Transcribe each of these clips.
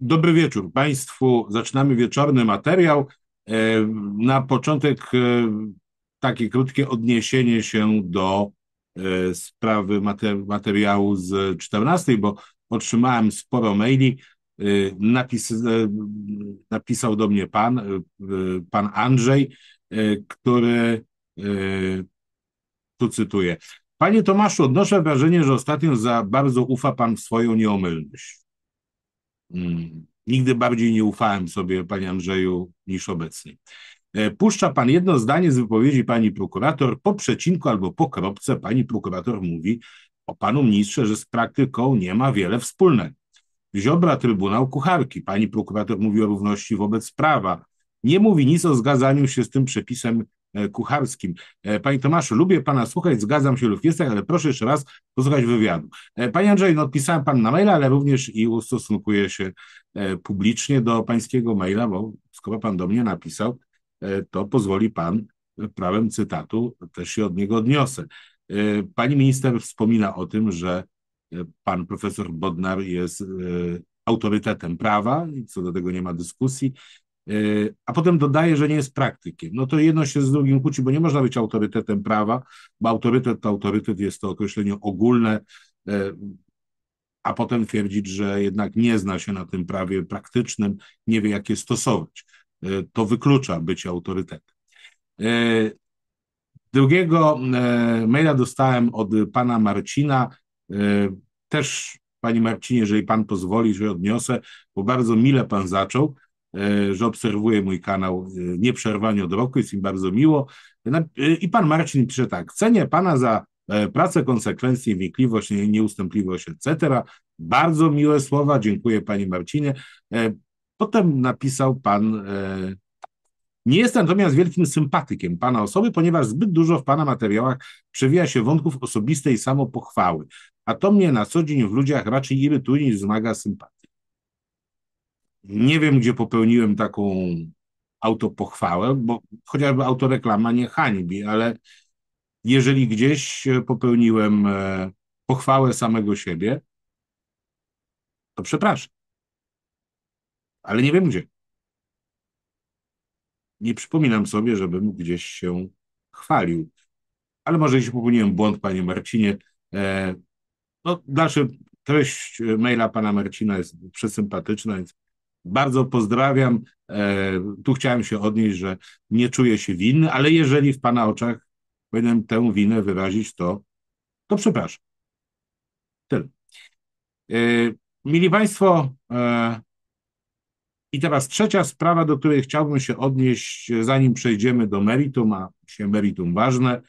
Dobry wieczór Państwu. Zaczynamy wieczorny materiał. E, na początek e, takie krótkie odniesienie się do e, sprawy materiału z 14, bo otrzymałem sporo maili. Napis, napisał do mnie pan, pan Andrzej, który tu cytuję. Panie Tomaszu, odnoszę wrażenie, że ostatnio za bardzo ufa pan w swoją nieomylność. Hmm. Nigdy bardziej nie ufałem sobie, panie Andrzeju, niż obecnie. E, puszcza pan jedno zdanie z wypowiedzi pani prokurator. Po przecinku albo po kropce pani prokurator mówi o panu ministrze, że z praktyką nie ma wiele wspólnego. Ziobra Trybunał Kucharki. Pani prokurator mówi o równości wobec prawa. Nie mówi nic o zgadzaniu się z tym przepisem kucharskim. E, panie Tomaszu, lubię Pana słuchać, zgadzam się lub jestem, ale proszę jeszcze raz posłuchać wywiadu. E, panie Andrzej, no odpisałem Pan na maila, ale również i ustosunkuję się publicznie do Pańskiego maila, bo skoro Pan do mnie napisał, to pozwoli Pan prawem cytatu, też się od niego odniosę. Pani minister wspomina o tym, że pan profesor Bodnar jest autorytetem prawa i co do tego nie ma dyskusji a potem dodaje, że nie jest praktykiem. No to jedno się z drugim kłóci, bo nie można być autorytetem prawa, bo autorytet to autorytet jest to określenie ogólne, e, a potem twierdzić, że jednak nie zna się na tym prawie praktycznym, nie wie jak je stosować. E, to wyklucza bycie autorytetem. E, drugiego maila dostałem od pana Marcina, też Panie Marcinie, jeżeli Pan pozwoli, że odniosę, bo bardzo mile Pan zaczął. E, że obserwuje mój kanał e, nieprzerwanie od roku, jest mi bardzo miło. E, I pan Marcin pisze tak, cenię pana za pracę, konsekwencje, wnikliwość, nieustępliwość, etc. Bardzo miłe słowa, dziękuję panie Marcinie. Potem napisał pan, nie jestem natomiast wielkim sympatykiem pana osoby, ponieważ zbyt dużo w pana materiałach przewija się wątków osobistej samopochwały, a to mnie na co dzień w ludziach raczej irytuje niż wzmaga sympatii. Nie wiem, gdzie popełniłem taką autopochwałę, bo chociażby autoreklama nie hańbi, ale jeżeli gdzieś popełniłem e, pochwałę samego siebie, to przepraszam. Ale nie wiem gdzie. Nie przypominam sobie, żebym gdzieś się chwalił. Ale może jeśli popełniłem błąd, panie Marcinie, e, no dalszy treść maila pana Marcina jest przesympatyczna, więc bardzo pozdrawiam. E, tu chciałem się odnieść, że nie czuję się winny, ale jeżeli w Pana oczach powinienem tę winę wyrazić, to, to przepraszam. Tyle. E, mili Państwo, e, i teraz trzecia sprawa, do której chciałbym się odnieść, zanim przejdziemy do meritum, a się meritum ważne,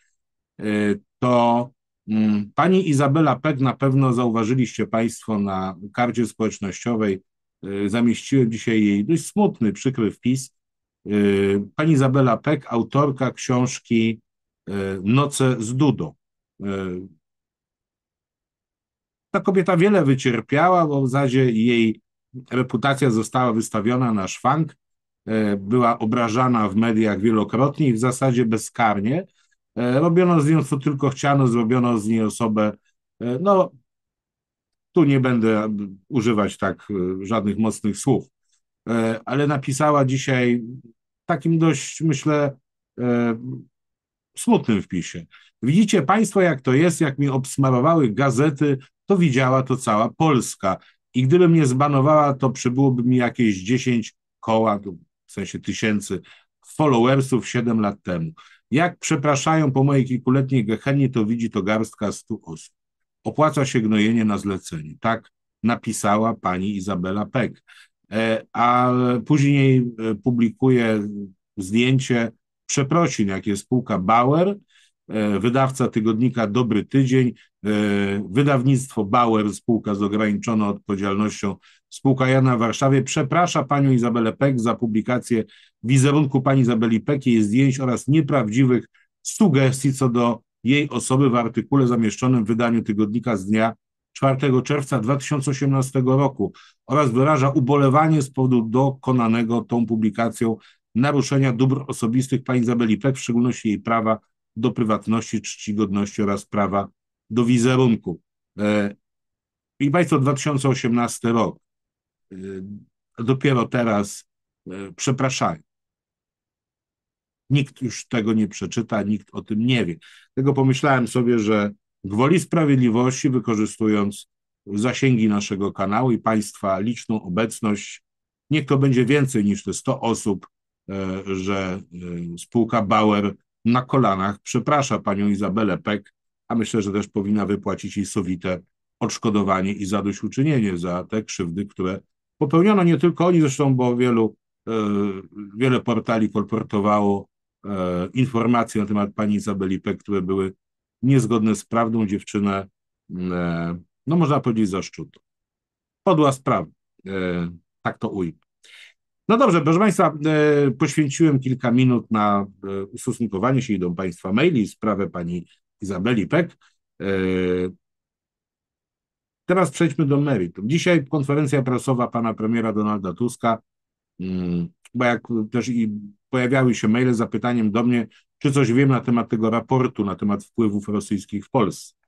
to mm, pani Izabela Peck na pewno zauważyliście Państwo na karcie społecznościowej zamieściłem dzisiaj jej dość smutny, przykry wpis. E, pani Izabela Peck, autorka książki e, Noce z Dudą. Ta kobieta wiele wycierpiała, bo w zasadzie jej reputacja została wystawiona na szwank, była obrażana w mediach wielokrotnie i w zasadzie bezkarnie. Robiono z nią co tylko chciano, zrobiono z niej osobę no, tu nie będę używać tak e, żadnych mocnych słów, e, ale napisała dzisiaj takim dość, myślę, e, smutnym wpisie. Widzicie Państwo, jak to jest, jak mi obsmarowały gazety, to widziała to cała Polska. I gdyby mnie zbanowała, to przybyłoby mi jakieś 10 koła, w sensie tysięcy followersów 7 lat temu. Jak przepraszają po mojej kilkuletniej gehenie, to widzi to garstka 100 osób opłaca się gnojenie na zlecenie. Tak napisała pani Izabela Peck. E, a później e, publikuje zdjęcie przeprosin, jakie spółka Bauer, e, wydawca tygodnika Dobry Tydzień, wydawnictwo Bauer, spółka z ograniczoną odpowiedzialnością, spółka Jana w Warszawie, przeprasza panią Izabelę Peck za publikację wizerunku pani Izabeli Peck i jej zdjęć oraz nieprawdziwych sugestii co do jej osoby w artykule zamieszczonym w wydaniu tygodnika z dnia 4 czerwca 2018 roku oraz wyraża ubolewanie z powodu dokonanego tą publikacją naruszenia dóbr osobistych pani Izabeli Peck, w szczególności jej prawa do prywatności, czcigodności oraz prawa do wizerunku. E, I Państwo, 2018 rok. E, dopiero teraz przepraszają. Nikt już tego nie przeczyta, nikt o tym nie wie. Tego pomyślałem sobie, że gwoli sprawiedliwości, wykorzystując zasięgi naszego kanału i Państwa liczną obecność, niech to będzie więcej niż te 100 osób, e, że e, spółka Bauer na kolanach przeprasza panią Izabelę Peck, a myślę, że też powinna wypłacić jej sowite odszkodowanie i zadośćuczynienie za te krzywdy, które popełniono. Nie tylko oni zresztą, bo wielu, e, wiele portali kolportowało informacje na temat pani Izabeli Peck, które były niezgodne z prawdą. Dziewczynę no można powiedzieć zaszczutu. Podła sprawa, e, tak to ujmę. No dobrze, proszę Państwa, e, poświęciłem kilka minut na e, ustosunkowanie się, idą Państwa maili, sprawę Pani Izabeli Peck. Teraz przejdźmy do meritum. Dzisiaj konferencja prasowa Pana Premiera Donalda Tuska, mm, bo jak też i pojawiały się maile z zapytaniem do mnie, czy coś wiem na temat tego raportu, na temat wpływów rosyjskich w Polsce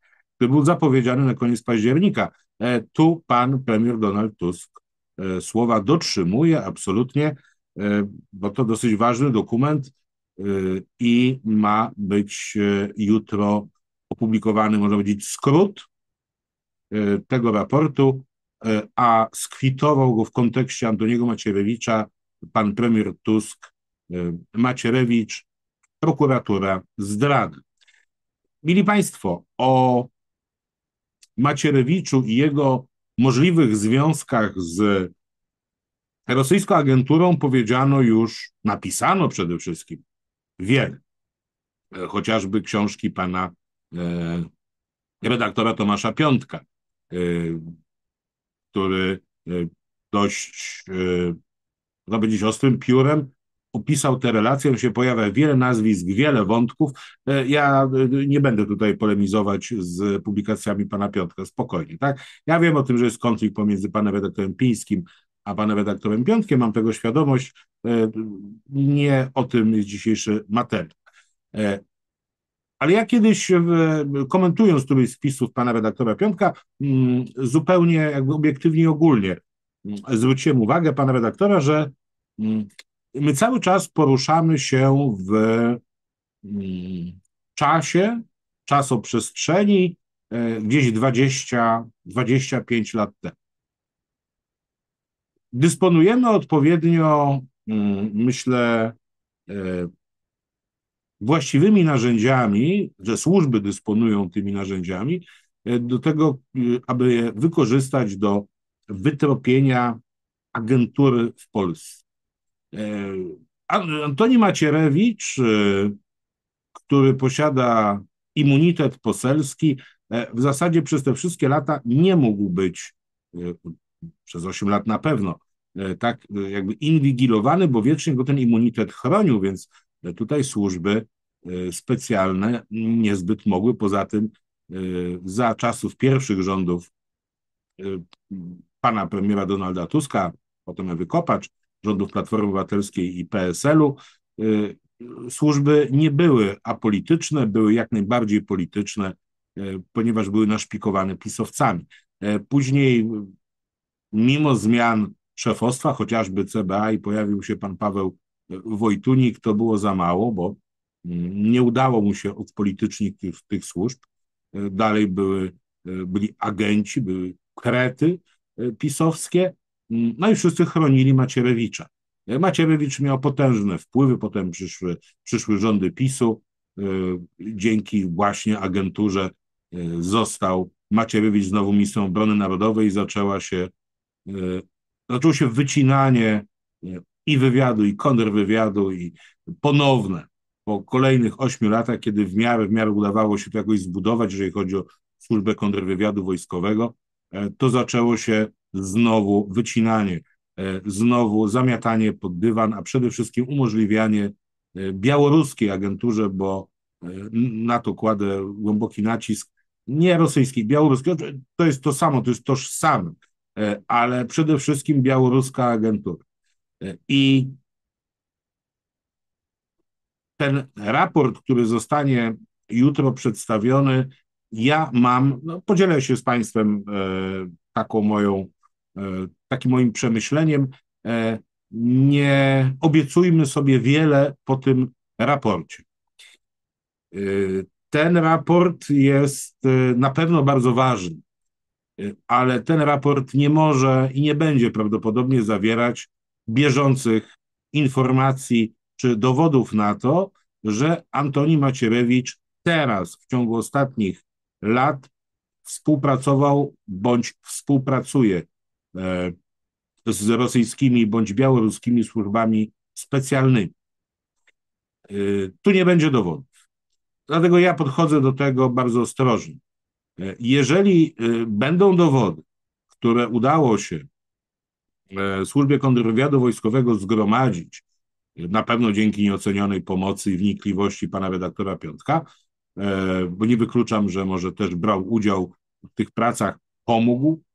który był zapowiedziany na koniec października. E, tu pan premier Donald Tusk e, słowa dotrzymuje absolutnie, e, bo to dosyć ważny dokument i ma być jutro opublikowany, można powiedzieć, skrót tego raportu, a skwitował go w kontekście Antoniego Macierewicza pan premier Tusk, Macierewicz, prokuratura zdrady. Mili Państwo, o Macierewiczu i jego możliwych związkach z rosyjską agenturą powiedziano już, napisano przede wszystkim wiele. E, chociażby książki pana e, redaktora Tomasza Piątka, e, który e, dość, e, no powiedzieć, ostrym piórem opisał te relacje, się pojawia wiele nazwisk, wiele wątków. E, ja e, nie będę tutaj polemizować z publikacjami pana Piotra, spokojnie, tak? Ja wiem o tym, że jest konflikt pomiędzy panem redaktorem Pińskim a panem redaktorem Piątkiem, mam tego świadomość. E, nie o tym jest dzisiejszy materiał. Ale ja kiedyś, komentując któryś z spisów pana redaktora Piątka, mm, zupełnie jakby obiektywnie i ogólnie mm, zwróciłem uwagę pana redaktora, że mm, my cały czas poruszamy się w mm, czasie, czasoprzestrzeni e, gdzieś 20-25 lat temu. Dysponujemy odpowiednio, mm, myślę, e, właściwymi narzędziami, że służby dysponują tymi narzędziami, e, do tego, aby je wykorzystać do wytropienia agentury w Polsce. E, Antoni Macierewicz, e, który posiada immunitet poselski, e, w zasadzie przez te wszystkie lata nie mógł być, przez 8 lat na pewno, tak jakby inwigilowany, bo wiecznie go ten immunitet chronił, więc tutaj służby specjalne niezbyt mogły. Poza tym za czasów pierwszych rządów pana premiera Donalda Tuska, potem Ewy Kopacz, rządów Platformy Obywatelskiej i PSL-u, y, służby nie były apolityczne, były jak najbardziej polityczne, y, ponieważ były naszpikowane pisowcami. Y, później, mimo zmian szefostwa, chociażby CBA i pojawił się pan Paweł Wojtunik, to było za mało, bo nie udało mu się odpolitycznić tych, tych służb. Dalej były, byli agenci, były krety pisowskie, no i wszyscy chronili Macierewicza. Macierewicz miał potężne wpływy, potem przyszły, przyszły rządy PiSu. Y, dzięki właśnie agenturze y, został Macierewicz znowu ministrem obrony narodowej i zaczęła się, zaczęło się wycinanie i wywiadu, i kontrwywiadu, i ponowne po kolejnych ośmiu latach, kiedy w miarę, w miarę udawało się to jakoś zbudować, jeżeli chodzi o służbę kontrwywiadu wojskowego, to zaczęło się znowu wycinanie, e, znowu zamiatanie pod dywan, a przede wszystkim umożliwianie e, białoruskiej agenturze, bo e, na to kładę głęboki nacisk, nie rosyjskiej, białoruskiej, to jest to samo, to jest tożsame, ale przede wszystkim białoruska agentura. I ten raport, który zostanie jutro przedstawiony, ja mam, no, podzielę się z Państwem taką moją takim moim przemyśleniem. nie obiecujmy sobie wiele po tym raporcie. Ten raport jest na pewno bardzo ważny, ale ten raport nie może i nie będzie prawdopodobnie zawierać bieżących informacji czy dowodów na to, że Antoni Macierewicz teraz, w ciągu ostatnich lat, współpracował bądź współpracuje e, z rosyjskimi bądź białoruskimi służbami specjalnymi. E, tu nie będzie dowodów. Dlatego ja podchodzę do tego bardzo ostrożnie. E, jeżeli będą dowody, które udało się służbie kontrwywiadu wojskowego zgromadzić, na pewno dzięki nieocenionej pomocy i wnikliwości pana redaktora Piątka, bo nie wykluczam, że może też brał udział w tych pracach, pomógł e,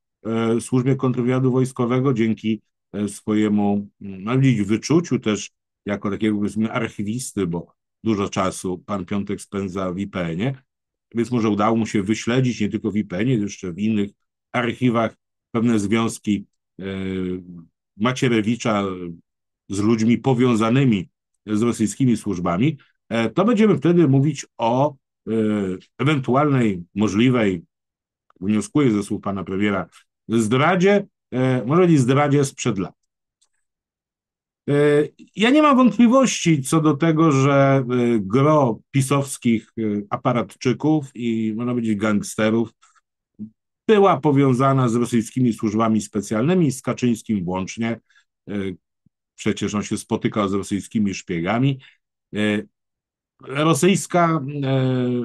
służbie kontrwywiadu wojskowego dzięki e, swojemu no, wyczuciu też jako takiego powiedzmy archiwisty, bo dużo czasu pan Piątek spędza w IPN-ie, więc może udało mu się wyśledzić nie tylko w IPN-ie, jeszcze w innych archiwach pewne związki e, Macierewicza z ludźmi powiązanymi z rosyjskimi służbami, to będziemy wtedy mówić o ewentualnej, możliwej wnioskuję ze słów pana premiera, zdradzie, e, może powiedzieć zdradzie sprzed lat. E, ja nie mam wątpliwości co do tego, że e, gro pisowskich aparatczyków i można powiedzieć gangsterów była powiązana z rosyjskimi służbami specjalnymi, z Kaczyńskim włącznie. Przecież on się spotykał z rosyjskimi szpiegami. Rosyjska,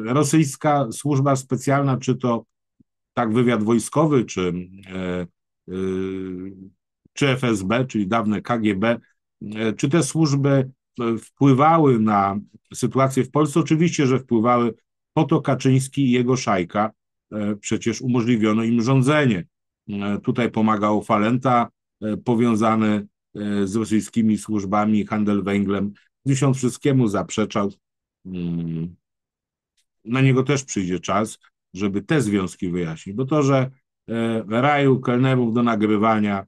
rosyjska służba specjalna, czy to tak wywiad wojskowy, czy, e, e, czy FSB, czyli dawne KGB, e, czy te służby wpływały na sytuację w Polsce? Oczywiście, że wpływały po to Kaczyński i jego szajka, przecież umożliwiono im rządzenie. Tutaj pomagał Falenta, powiązany z rosyjskimi służbami, handel węglem. Dziś on wszystkiemu zaprzeczał. Mm. Na niego też przyjdzie czas żeby te związki wyjaśnić, bo to, że e, raju kelnerów do nagrywania e,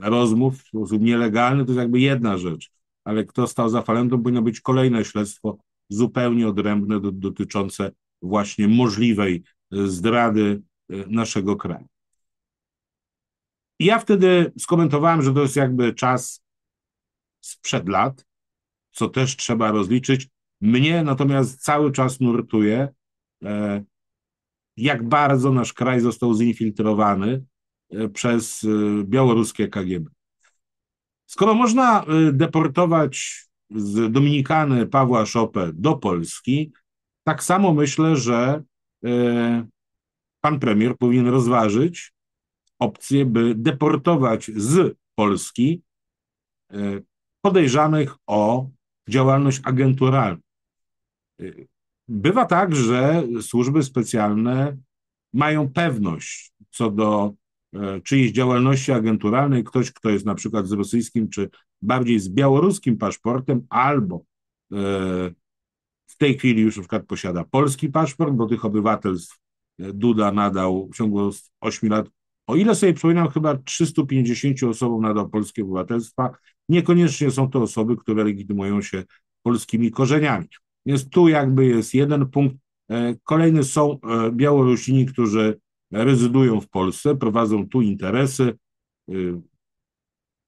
rozmów w sposób nielegalny, to jest jakby jedna rzecz, ale kto stał za falentą, powinno być kolejne śledztwo zupełnie odrębne do, dotyczące właśnie możliwej zdrady e, naszego kraju. I ja wtedy skomentowałem, że to jest jakby czas sprzed lat, co też trzeba rozliczyć. Mnie natomiast cały czas nurtuje jak bardzo nasz kraj został zinfiltrowany e, przez e, białoruskie KGB. Skoro można e, deportować z Dominikany Pawła Szopę do Polski, tak samo myślę, że pan premier powinien rozważyć opcję, by deportować z Polski podejrzanych o działalność agenturalną. Bywa tak, że służby specjalne mają pewność co do e, czyjejś działalności agenturalnej. Ktoś, kto jest na przykład z rosyjskim czy bardziej z białoruskim paszportem, albo e, w tej chwili już na przykład posiada polski paszport, bo tych obywatelstw e, Duda nadał w ciągu 8 lat, o ile sobie przypominam, chyba 350 osobom nadał polskie obywatelstwa. Niekoniecznie są to osoby, które legitymują się polskimi korzeniami. Więc tu jakby jest jeden punkt. E, kolejny są e, Białorusini, którzy rezydują w Polsce, prowadzą tu interesy. E,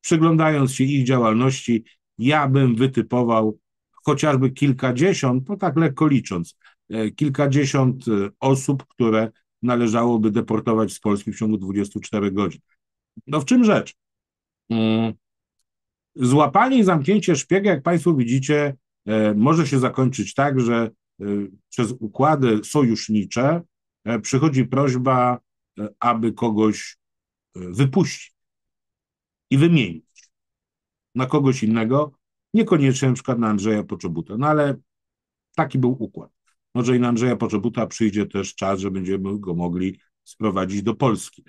przyglądając się ich działalności, ja bym wytypował chociażby kilkadziesiąt, no tak lekko licząc, kilkadziesiąt osób, które należałoby deportować z Polski w ciągu 24 godzin. No w czym rzecz? Mm, złapanie i zamknięcie szpiega, jak Państwo widzicie, może się zakończyć tak, że e, przez układy sojusznicze e, przychodzi prośba, aby kogoś wypuścić i wymienić na kogoś innego, niekoniecznie na przykład na Andrzeja Poczobuta. No ale taki był układ. Może i na Andrzeja Poczobuta przyjdzie też czas, że będziemy go mogli sprowadzić do Polski.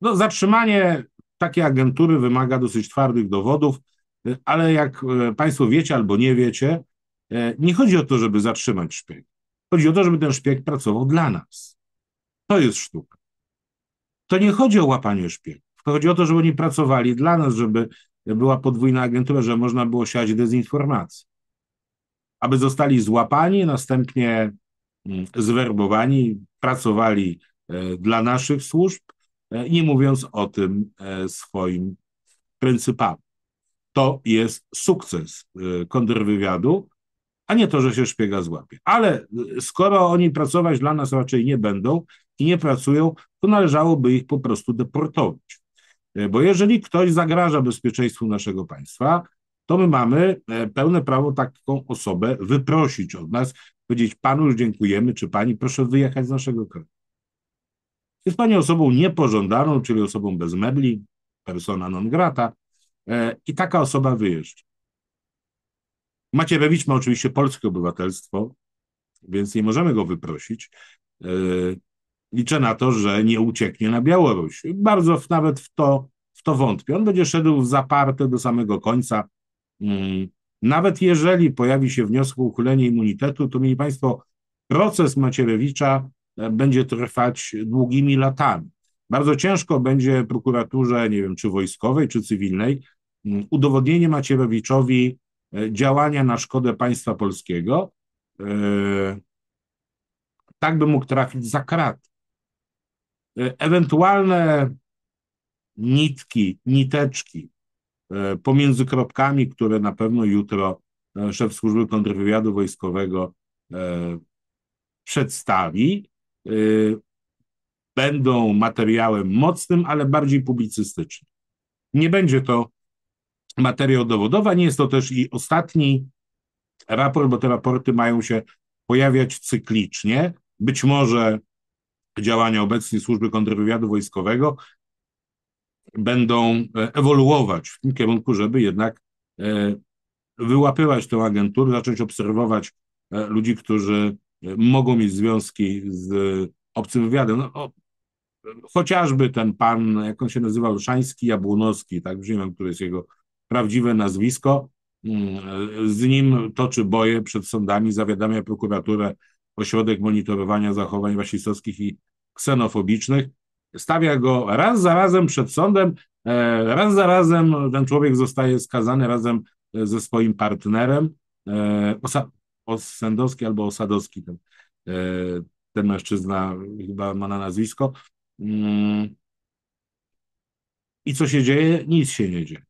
No, zatrzymanie takiej agentury wymaga dosyć twardych dowodów ale jak e, Państwo wiecie albo nie wiecie, e, nie chodzi o to, żeby zatrzymać szpieg. Chodzi o to, żeby ten szpieg pracował dla nas. To jest sztuka. To nie chodzi o łapanie szpiegów. Chodzi o to, żeby oni pracowali dla nas, żeby była podwójna agentura, że można było siać dezinformację. Aby zostali złapani, następnie mm, zwerbowani, pracowali e, dla naszych służb, nie mówiąc o tym swoim pryncypałom. To jest sukces kontrwywiadu, a nie to, że się szpiega złapie. Ale skoro oni pracować dla nas raczej nie będą i nie pracują, to należałoby ich po prostu deportować. Bo jeżeli ktoś zagraża bezpieczeństwu naszego państwa, to my mamy e, pełne prawo taką osobę wyprosić od nas, powiedzieć panu już dziękujemy, czy pani proszę wyjechać z naszego kraju. Jest pani osobą niepożądaną, czyli osobą bez mebli, persona non grata i taka osoba wyjeżdża. Macierewicz ma oczywiście polskie obywatelstwo, więc nie możemy go wyprosić. E, liczę na to, że nie ucieknie na Białoruś. Bardzo nawet w to, w to wątpię. On będzie szedł zaparte do samego końca. Mm, nawet jeżeli pojawi się wniosek o uchylenie immunitetu, to mieli Państwo, proces Macierewicza e, będzie trwać długimi latami. Bardzo ciężko będzie prokuraturze, nie wiem, czy wojskowej, czy cywilnej, udowodnienie Macierewiczowi e, działania na szkodę państwa polskiego, e, tak by mógł trafić za krat. Ewentualne nitki, niteczki e, pomiędzy kropkami, które na pewno jutro e, szef służby kontrwywiadu wojskowego e, przedstawi, będą materiałem mocnym, ale bardziej publicystycznym. Nie będzie to materiał dowodowy, nie jest to też i ostatni raport, bo te raporty mają się pojawiać cyklicznie. Być może działania obecnej służby kontrwywiadu wojskowego będą e, ewoluować w tym kierunku, żeby jednak e, wyłapywać tę agenturę, zacząć obserwować e, ludzi, którzy mogą mieć związki z obcym wywiadem. No, chociażby ten pan, jak on się nazywał, Szański Jabłonowski, tak, wiem, które jest jego prawdziwe nazwisko, mm, z nim toczy boje przed sądami, zawiadamia prokuraturę, ośrodek monitorowania zachowań rasistowskich i ksenofobicznych stawia go raz za razem przed sądem, e, raz za razem ten człowiek zostaje skazany razem ze swoim partnerem, e, Osa, Osendowski albo Osadowski, ten, e, ten mężczyzna chyba ma na nazwisko. Mm. I co się dzieje? Nic się nie dzieje.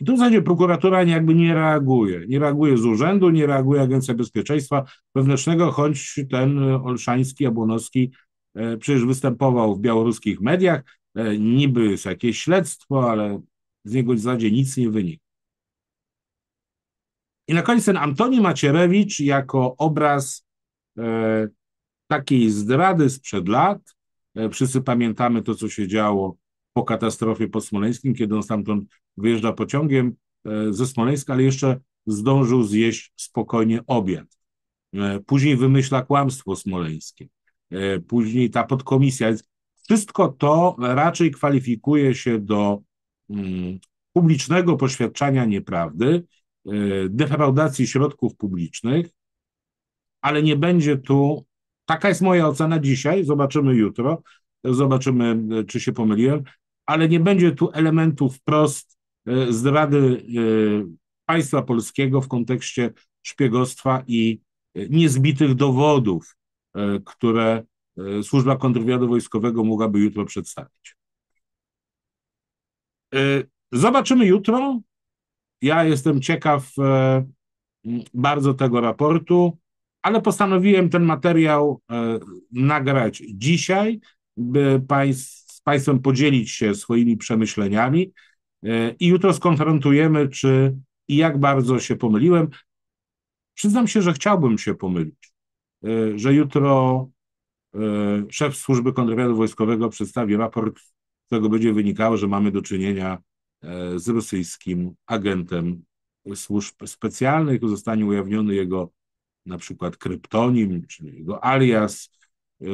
I tu w zasadzie prokuratura jakby nie reaguje. Nie reaguje z urzędu, nie reaguje Agencja Bezpieczeństwa Wewnętrznego, choć ten Olszański, Abłonowski E, przecież występował w białoruskich mediach, e, niby jest jakieś śledztwo, ale z niego w zasadzie nic nie wynika. I na koniec ten Antoni Macierewicz jako obraz e, takiej zdrady sprzed lat. E, wszyscy pamiętamy to, co się działo po katastrofie pod Smoleńskim, kiedy on stamtąd wyjeżdża pociągiem e, ze Smoleńska, ale jeszcze zdążył zjeść spokojnie obiad. E, później wymyśla kłamstwo smoleńskie. E, później ta podkomisja. Wszystko to raczej kwalifikuje się do mm, publicznego poświadczania nieprawdy, defraudacji środków publicznych, ale nie będzie tu, taka jest moja ocena dzisiaj, zobaczymy jutro, zobaczymy, czy się pomyliłem, ale nie będzie tu elementu wprost zdrady państwa polskiego w kontekście szpiegostwa i niezbitych dowodów E, które e, służba kontrwywiadu wojskowego mogłaby jutro przedstawić. E, zobaczymy jutro. Ja jestem ciekaw bardzo tego raportu, ale postanowiłem ten materiał nagrać dzisiaj, by z Państwem podzielić się swoimi przemyśleniami i jutro skonfrontujemy, czy i jak bardzo się pomyliłem. Przyznam się, że chciałbym się pomylić. E, że jutro e, szef służby kontrwywiadu wojskowego przedstawi raport, z którego będzie wynikało, że mamy do czynienia e, z rosyjskim agentem służb specjalnych, zostanie ujawniony jego na przykład kryptonim, czyli jego alias,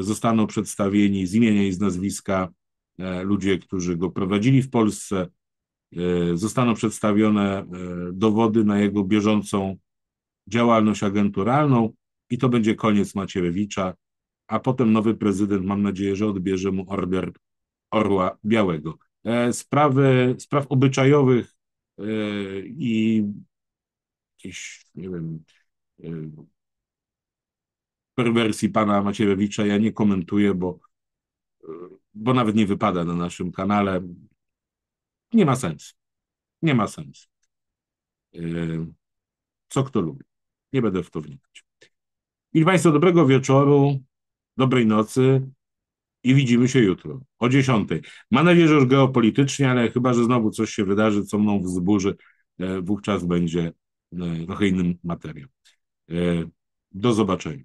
zostaną przedstawieni z imienia i z nazwiska ludzie, którzy go prowadzili w Polsce, zostaną przedstawione dowody na jego bieżącą działalność agenturalną, i to będzie koniec Macierewicza, a potem nowy prezydent, mam nadzieję, że odbierze mu order Orła Białego. e, sprawy, spraw obyczajowych e, i jakichś, nie wiem, e, perwersji pana Macierewicza ja nie komentuję, bo, bo nawet nie wypada na naszym kanale. Nie ma sensu. Nie ma sensu. Co kto lubi. Nie będę w to wnikać. I Państwo, dobrego wieczoru, dobrej nocy i widzimy się jutro o 10. Mam nadzieję, że już geopolitycznie, ale chyba, że znowu coś się wydarzy, co mną wzburzy, e, wówczas będzie e, trochę innym materiał. E, do zobaczenia.